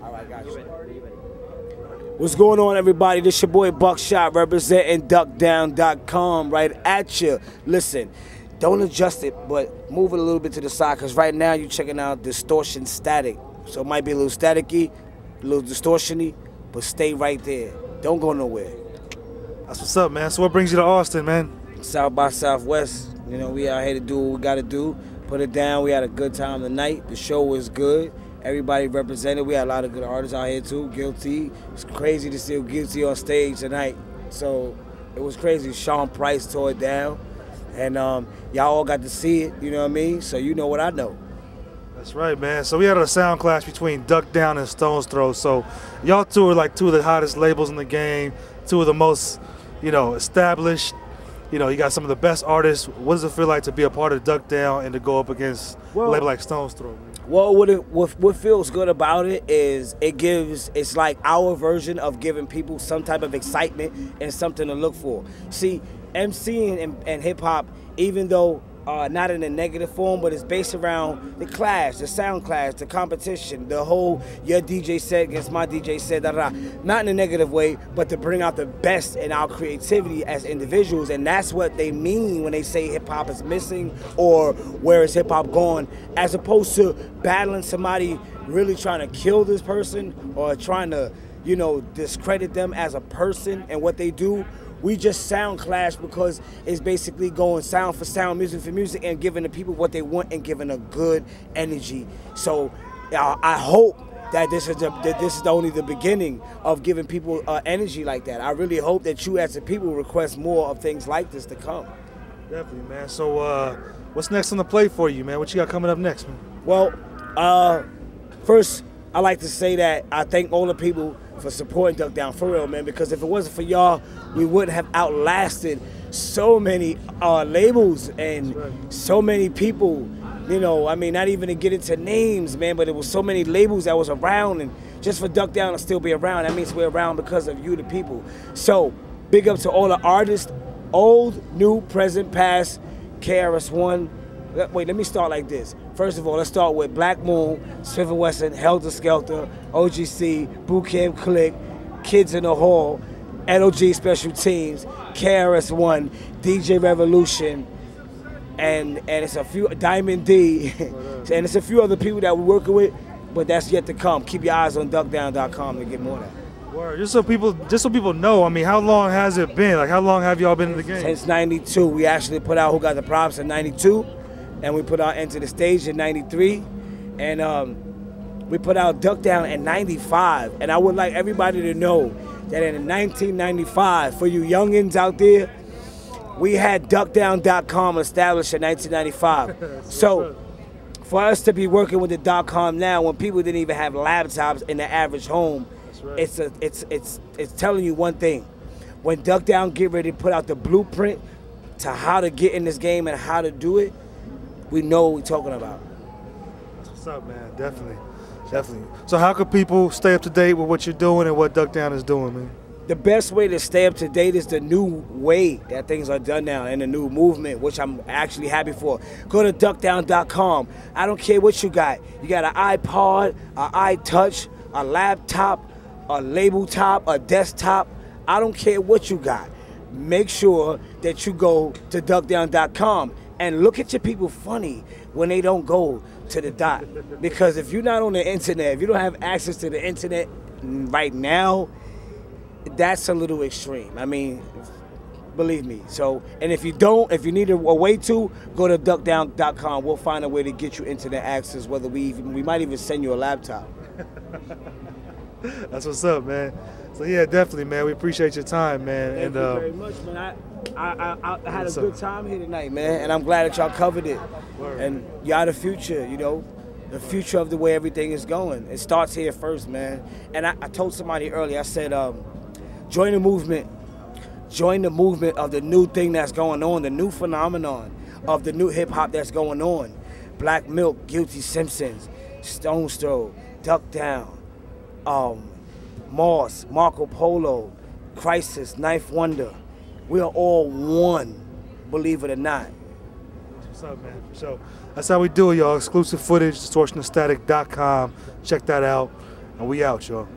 All right, got. What's going on, everybody? This your boy Buckshot representing DuckDown.com right at you. Listen, don't adjust it, but move it a little bit to the side because right now you're checking out Distortion Static. So it might be a little staticky, a little distortiony, but stay right there. Don't go nowhere. That's what's up, man. So what brings you to Austin, man? South by Southwest. You know, we out here to do what we got to do. Put it down. We had a good time tonight. The show was good. Everybody represented. We had a lot of good artists out here too. Guilty. It's crazy to see Guilty on stage tonight. So it was crazy. Sean Price tore it down, and um, y'all all got to see it. You know what I mean? So you know what I know. That's right, man. So we had a sound clash between Duck Down and Stones Throw. So y'all two are like two of the hottest labels in the game, two of the most, you know, established. You know, you got some of the best artists. What does it feel like to be a part of Duck Down and to go up against Well- label like Stones Throw? Well, what, it, what what feels good about it is it gives it's like our version of giving people some type of excitement and something to look for. See, MCing and, and hip hop, even though uh, not in a negative form, but it's based around the clash, the sound clash, the competition, the whole your DJ set against my DJ set, da da. da. Not in a negative way, but to bring out the best in our creativity as individuals, and that's what they mean when they say hip hop is missing or where is hip hop going, as opposed to battling somebody really trying to kill this person or trying to, you know, discredit them as a person and what they do. We just sound clash because it's basically going sound for sound, music for music, and giving the people what they want and giving a good energy. So uh, I hope that this is the, that this is only the beginning of giving people uh, energy like that. I really hope that you, as a people, request more of things like this to come. Definitely, man. So uh, what's next on the plate for you, man? What you got coming up next, man? Well, uh, first, I like to say that I thank all the people for supporting Duck Down for real, man. Because if it wasn't for y'all, we wouldn't have outlasted so many uh, labels and so many people. You know, I mean, not even to get into names, man, but it was so many labels that was around, and just for Duck Down to still be around, that means we're around because of you, the people. So, big up to all the artists, old, new, present, past, KRS-One. Let- Wait, let me start like this. First of all, let's start with Black Moon, Smith & Wesson, Heltah Skeltah, OGC, Boot Camp Click, Kids in the Hall, NOG Special Teams, KRS-One, DJ Revolution, and and it's a few Diamond D, and it's a few other people that we're working with, but that's yet to come. Keep your eyes on duckdown.com to get more of that. Word. Just so people, just so people know. I mean, how long has it been? Like, how long have y'all been in the game? Since 92, we actually put out Who Got the Props in 92, and we put out Enta da Stage in 93, and um, we put out Duck Down in 95. And I would like everybody to know that in 1995, for you youngins out there, we had duckdown.com established in 1995. so for us to be working with the dot com now when people didn't even have laptops in the average home, right. it's a it's it's it's telling you one thing. When Duck Down get ready to put out the blueprint to how to get in this game and how to do it, we know what we're talking about. What's up, man? Definitely, definitely. So, how can people stay up to date with what you're doing and what Duck Down is doing, man? the best way to stay up to date is the new way that things are done now and the new movement, which I'm actually happy for. Go to duckdown.com. I don't care what you got. You got an iPod, an iTouch, a laptop, a label top, a desktop. I don't care what you got. Make sure that you go to duckdown.com and look at your people funny when they don't go to the dot. Because if you're not on the internet, if you don't have access to the internet right now, that's a little extreme. I mean, believe me. So, and if you don't, if you need a, a way to, go to duckdown.com. We'll find a way to get you internet access. Whether we even, we might even send you a laptop. That's what's up, man. So yeah, definitely, man. We appreciate your time, man. Thank and you uh, very much, man. I, I, I, I had a good up? time here tonight, man, and I'm glad that y'all covered it. Word. And y'all the future, you know, the future of the way everything is going. It starts here first, man. And I, I told somebody earlier, I said, um, join the movement. Join the movement of the new thing that's going on, the new phenomenon of the new hip hop that's going on. Black Milk, Guilty Simpsons, Stone Throw, Duck Down, um, Moss, Marco Polo, Crisis, 9th Wonder. We are all one, believe it or not. what's up, man? So that's how we do it, y'all. Exclusive footage, distortionastatic.com. Check that out. And we out, y'all.